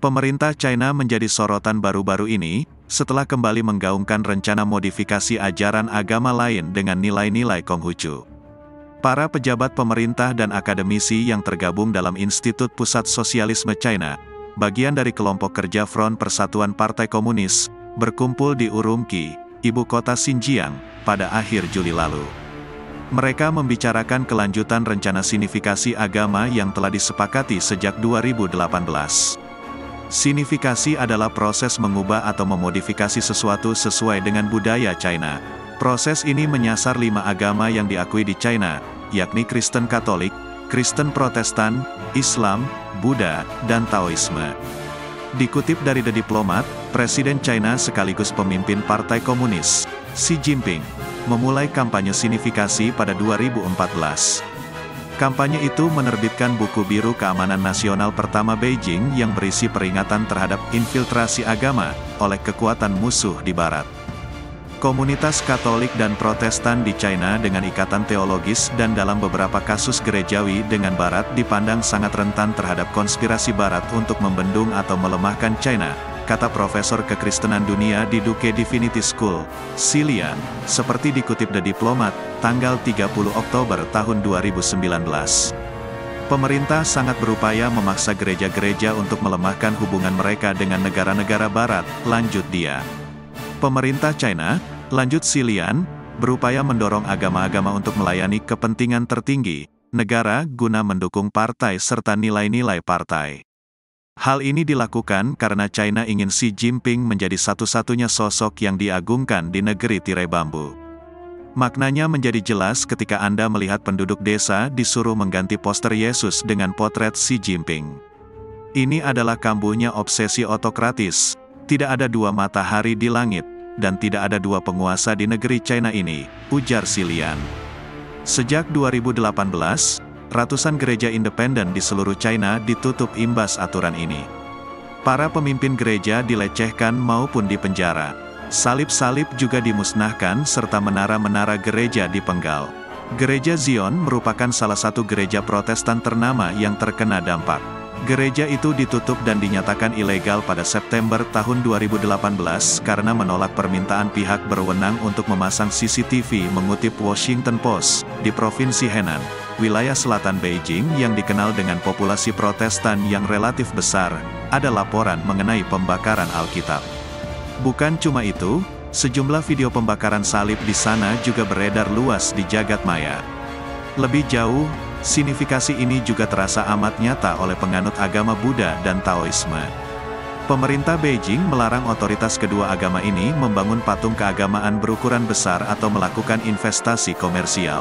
Pemerintah China menjadi sorotan baru-baru ini, setelah kembali menggaungkan rencana modifikasi ajaran agama lain dengan nilai-nilai Konghucu. Para pejabat pemerintah dan akademisi yang tergabung dalam Institut Pusat Sosialisme China, bagian dari kelompok kerja Front Persatuan Partai Komunis, berkumpul di Urumqi, ibu kota Xinjiang, pada akhir Juli lalu. Mereka membicarakan kelanjutan rencana sinifikasi agama yang telah disepakati sejak 2018. Sinifikasi adalah proses mengubah atau memodifikasi sesuatu sesuai dengan budaya China. Proses ini menyasar lima agama yang diakui di China, yakni Kristen Katolik, Kristen Protestan, Islam, Buddha, dan Taoisme. Dikutip dari The Diplomat, Presiden China sekaligus pemimpin Partai Komunis, Xi Jinping, memulai kampanye sinifikasi pada 2014. Kampanye itu menerbitkan buku biru keamanan nasional pertama Beijing yang berisi peringatan terhadap infiltrasi agama oleh kekuatan musuh di barat. Komunitas Katolik dan Protestan di China dengan ikatan teologis dan dalam beberapa kasus gerejawi dengan Barat dipandang sangat rentan terhadap konspirasi Barat untuk membendung atau melemahkan China, kata Profesor Kekristenan Dunia di Duke Divinity School, Silian, seperti dikutip The Diplomat, tanggal 30 Oktober tahun 2019. Pemerintah sangat berupaya memaksa gereja-gereja untuk melemahkan hubungan mereka dengan negara-negara barat, lanjut dia. Pemerintah China, lanjut Silian, berupaya mendorong agama-agama untuk melayani kepentingan tertinggi, negara guna mendukung partai serta nilai-nilai partai. Hal ini dilakukan karena China ingin Xi Jinping menjadi satu-satunya sosok yang diagungkan di negeri tirai bambu. Maknanya menjadi jelas ketika Anda melihat penduduk desa disuruh mengganti poster Yesus dengan potret Xi Jinping. Ini adalah kambuhnya obsesi otokratis, tidak ada dua matahari di langit, dan tidak ada dua penguasa di negeri China ini, ujar Silian. Sejak 2018, ratusan gereja independen di seluruh China ditutup imbas aturan ini. Para pemimpin gereja dilecehkan maupun dipenjara. Salib-salib juga dimusnahkan serta menara-menara gereja dipenggal. Gereja Zion merupakan salah satu gereja protestan ternama yang terkena dampak. Gereja itu ditutup dan dinyatakan ilegal pada September tahun 2018 karena menolak permintaan pihak berwenang untuk memasang CCTV mengutip Washington Post di Provinsi Henan, wilayah selatan Beijing yang dikenal dengan populasi protestan yang relatif besar, ada laporan mengenai pembakaran Alkitab. Bukan cuma itu, sejumlah video pembakaran salib di sana juga beredar luas di jagat maya. Lebih jauh, Sinifikasi ini juga terasa amat nyata oleh penganut agama Buddha dan Taoisme. Pemerintah Beijing melarang otoritas kedua agama ini membangun patung keagamaan berukuran besar atau melakukan investasi komersial.